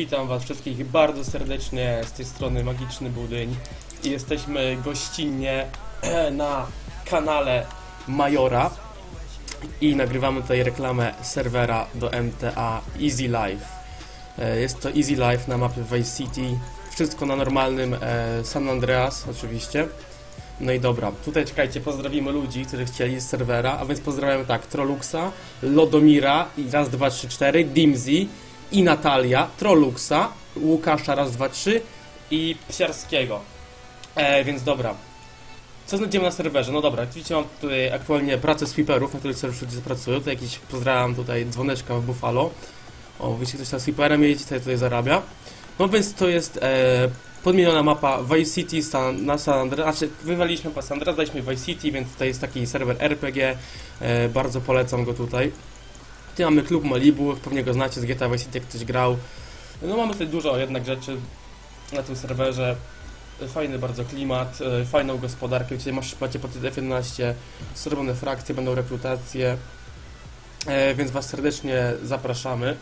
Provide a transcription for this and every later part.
Witam Was wszystkich bardzo serdecznie z tej strony Magiczny Budyń jesteśmy gościnnie na kanale Majora i nagrywamy tutaj reklamę serwera do MTA Easy Life. E, Jest to Easy Life na mapie Vice City, wszystko na normalnym e, San Andreas oczywiście. No i dobra, tutaj czekajcie, pozdrowimy ludzi, którzy chcieli z serwera, a więc pozdrawiamy tak, Troluxa, Lodomira i raz, dwa, trzy, cztery, Dimzy, i Natalia, Troluxa, Łukasza raz, dwa, trzy i Psiarskiego. E, więc dobra. Co znajdziemy na serwerze? No dobra, widzicie mam tutaj aktualnie pracę sweeperów, na których serwer ludzie pracują. Tutaj jakiś, pozdrawiam tutaj dzwoneczka w Buffalo. O, wiecie, ktoś tam sweeperem jedzie, tutaj, tutaj zarabia. No więc to jest e, podmieniona mapa Vice City San, na San Andreas. Znaczy, wywaliliśmy pas San Andreas, daliśmy Vice City, więc tutaj jest taki serwer RPG. E, bardzo polecam go tutaj. Mamy klub Malibu, pewnie go znacie z GTA Vice City, jak ktoś grał. No mamy tutaj dużo jednak rzeczy na tym serwerze. Fajny bardzo klimat, e, fajną gospodarkę. Dzisiaj masz macie pod F11 zrobione frakcje, będą rekrutacje. E, więc Was serdecznie zapraszamy.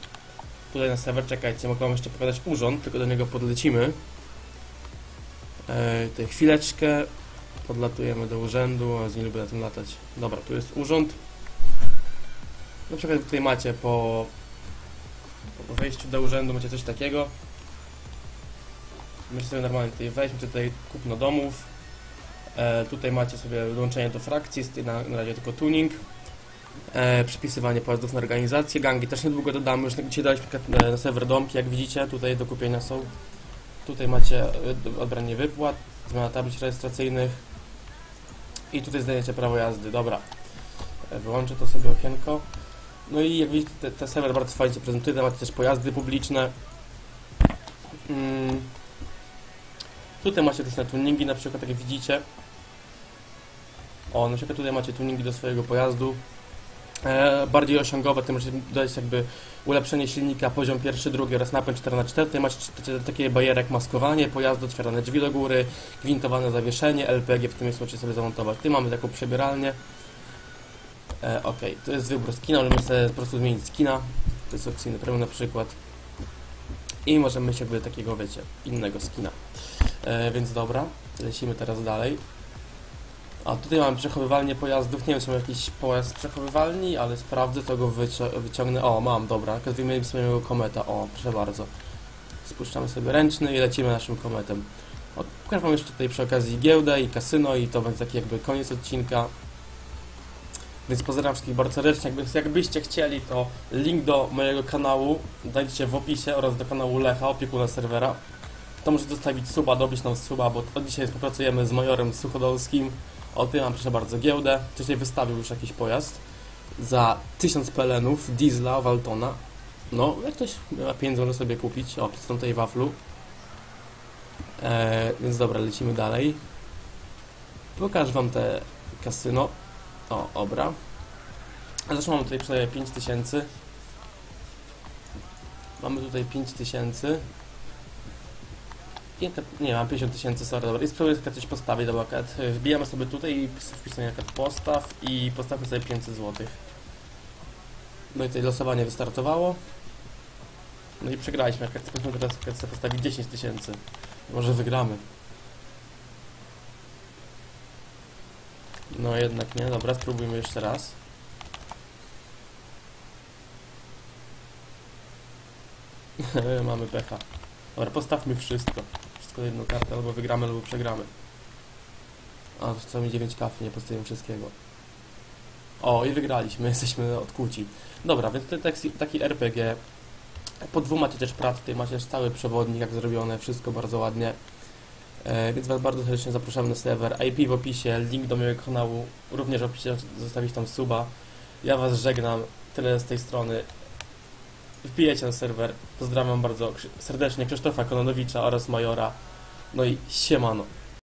Tutaj na serwer, czekajcie, mogę Wam jeszcze pokazać urząd, tylko do niego podlecimy. E, tutaj chwileczkę, podlatujemy do urzędu, a nie lubię na tym latać. Dobra, tu jest urząd. Na przykład tutaj macie po, po wejściu do urzędu macie coś takiego. Możecie sobie normalnie tutaj wejść, tutaj kupno domów. E, tutaj macie sobie dołączenie do frakcji, na, na razie tylko tuning. E, przypisywanie pojazdów na organizację. Gangi też niedługo dodamy, już dzisiaj daliśmy na, na serwer domki, jak widzicie, tutaj do kupienia są. Tutaj macie e, odbranie wypłat, zmiana tablic rejestracyjnych. I tutaj zdajecie prawo jazdy, dobra. E, Wyłączę to sobie okienko. No i jak widzicie, te, te serwer bardzo fajnie się prezentuje, macie też pojazdy publiczne. Mm. Tutaj macie różne tuningi, na przykład jak widzicie. O, na przykład tutaj macie tuningi do swojego pojazdu. E, bardziej osiągowe, tutaj możecie dodać jakby ulepszenie silnika, poziom pierwszy, drugi oraz napęd 4x4. Tutaj macie takie bajery jak maskowanie pojazdu, otwierane drzwi do góry, gwintowane zawieszenie, LPG w tym miejscu możecie sobie zamontować. Tutaj mamy taką przebieralnię. E, ok, to jest wybór skina, możemy sobie po prostu zmienić skina. To jest opcyjny premium na przykład. I możemy mieć jakby takiego, wiecie, innego skina. E, więc dobra, lecimy teraz dalej. A tutaj mamy przechowywalnię pojazdów. Nie wiem, czy mam jakiś pojazd przechowywalni, ale sprawdzę, to go wycio- wyciągnę. O, mam, dobra. Wyjmiemy sobie mojego kometa. O, proszę bardzo. Spuszczamy sobie ręczny i lecimy naszym kometem. Pokażę wam jeszcze tutaj przy okazji giełdę i kasyno i to będzie taki jakby koniec odcinka. Więc pozdrawiam wszystkich bardzo serdecznie. Jakby, jakbyście chcieli, to link do mojego kanału znajdziecie w opisie oraz do kanału Lecha, opiekuna serwera. To możecie zostawić suba, dobić nam suba, bo od dzisiaj współpracujemy z majorem Suchodolskim. O tym mam proszę bardzo giełdę. Wcześniej wystawił już jakiś pojazd za 1000 pelenów diesla Waltona. No, jak ktoś ma pieniądze, może sobie kupić. O, są tutaj waflu. Eee, więc dobra, lecimy dalej. Pokażę wam te kasyno. O, dobra. A zresztą mamy tutaj przynajmniej 5000. Mamy tutaj 5000. Nie, nie, mam 50 tysięcy, sorry, dobra. I spróbuję sobie coś postawić, dobra, kat. Wbijamy sobie tutaj i wpisuję jak postaw i postawmy sobie 500 zł. No i tutaj losowanie wystartowało. No i przegraliśmy, jak chcemy teraz postawić 10 tysięcy. Może wygramy. No jednak nie, dobra, spróbujmy jeszcze raz. Mamy pecha. Dobra, postawmy wszystko. Wszystko jedną kartę, albo wygramy, albo przegramy. A, co mi 9 kaf, nie postawimy wszystkiego. O, i wygraliśmy, jesteśmy odkuci. Dobra, więc to taki, taki RPG. Po dwóch macie też pracę, tutaj macie też cały przewodnik, jak zrobione, wszystko bardzo ładnie. E, więc Was bardzo serdecznie zapraszamy na serwer. IP w opisie, link do mojego kanału, również w opisie zostawić tam suba. Ja Was żegnam, tyle z tej strony. Wbijecie na serwer. Pozdrawiam bardzo serdecznie Krzysztofa Kononowicza oraz Majora. No i siemano.